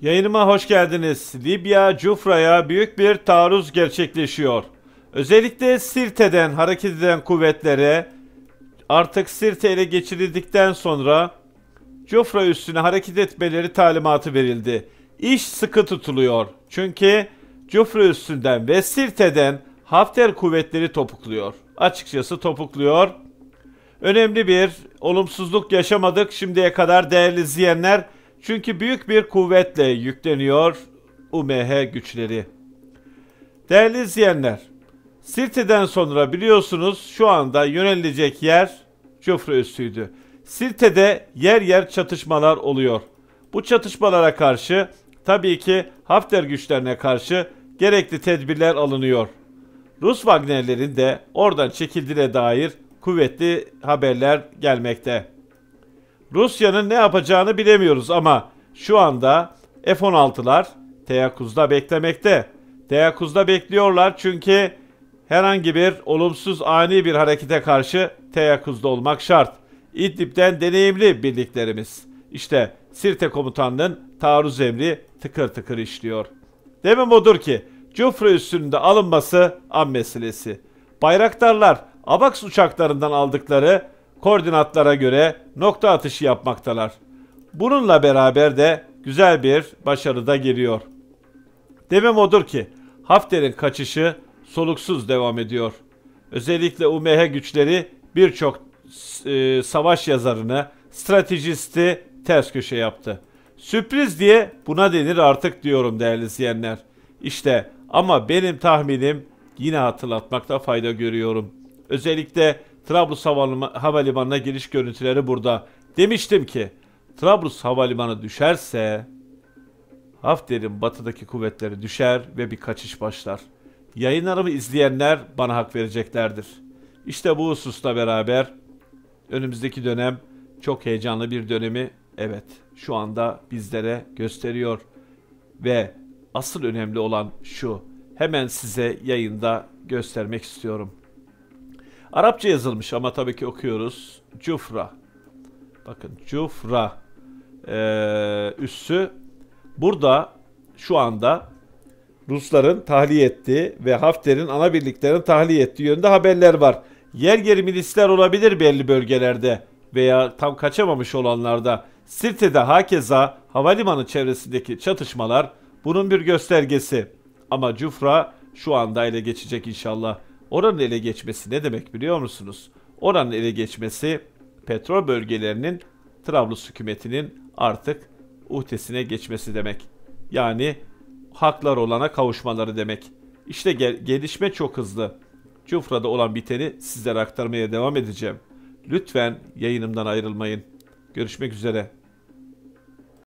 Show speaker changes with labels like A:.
A: Yayınıma hoş geldiniz. Libya Cufra'ya büyük bir taarruz gerçekleşiyor. Özellikle Sirte'den hareket eden kuvvetlere artık Sirte ele geçirildikten sonra Cufra üstüne hareket etmeleri talimatı verildi. İş sıkı tutuluyor. Çünkü Cufra üstünden ve Sirte'den Hafter kuvvetleri topukluyor. Açıkçası topukluyor. Önemli bir olumsuzluk yaşamadık şimdiye kadar değerli izleyenler. Çünkü büyük bir kuvvetle yükleniyor UMH güçleri. Değerli izleyenler, Sirte'den sonra biliyorsunuz şu anda yönelilecek yer Cufra üssüydü. Sirte'de yer yer çatışmalar oluyor. Bu çatışmalara karşı tabii ki Hafter güçlerine karşı gerekli tedbirler alınıyor. Rus Wagnerlerin de oradan çekildiğine dair kuvvetli haberler gelmekte. Rusya'nın ne yapacağını bilemiyoruz ama şu anda F-16'lar teyakkuzda beklemekte. Teyakkuzda bekliyorlar çünkü herhangi bir olumsuz ani bir harekete karşı teyakkuzda olmak şart. İdlib'den deneyimli birliklerimiz. İşte Sirte komutanının taarruz emri tıkır tıkır işliyor. Demem odur ki Cufra üstünde alınması an meselesi. Bayraktarlar ABAX uçaklarından aldıkları koordinatlara göre nokta atışı yapmaktalar. Bununla beraber de güzel bir başarı da geliyor. Demem odur ki Hafter'in kaçışı soluksuz devam ediyor. Özellikle UMH güçleri birçok e, savaş yazarını, stratejisti ters köşe yaptı. Sürpriz diye buna denir artık diyorum değerli izleyenler. İşte ama benim tahminim yine hatırlatmakta fayda görüyorum. Özellikle Trablus Havalimanı'na giriş görüntüleri burada. Demiştim ki Trablus Havalimanı düşerse Hafter'in batıdaki kuvvetleri düşer ve bir kaçış başlar. Yayınlarımı izleyenler bana hak vereceklerdir. İşte bu hususla beraber önümüzdeki dönem çok heyecanlı bir dönemi evet şu anda bizlere gösteriyor. Ve asıl önemli olan şu hemen size yayında göstermek istiyorum. Arapça yazılmış ama tabii ki okuyoruz. Cufra. Bakın Cufra ee, üssü burada şu anda Rusların tahliye ettiği ve Hafter'in ana birliklerin tahliye ettiği yönde haberler var. Yer geri milisler olabilir belli bölgelerde veya tam kaçamamış olanlarda. Sirte'de hakeza havalimanı çevresindeki çatışmalar bunun bir göstergesi. Ama Cufra şu anda ele geçecek inşallah. Oranın ele geçmesi ne demek biliyor musunuz? Oranın ele geçmesi petrol bölgelerinin Trablus hükümetinin artık uhdesine geçmesi demek. Yani haklar olana kavuşmaları demek. İşte gel gelişme çok hızlı. Cufra'da olan biteni sizlere aktarmaya devam edeceğim. Lütfen yayınımdan ayrılmayın. Görüşmek üzere.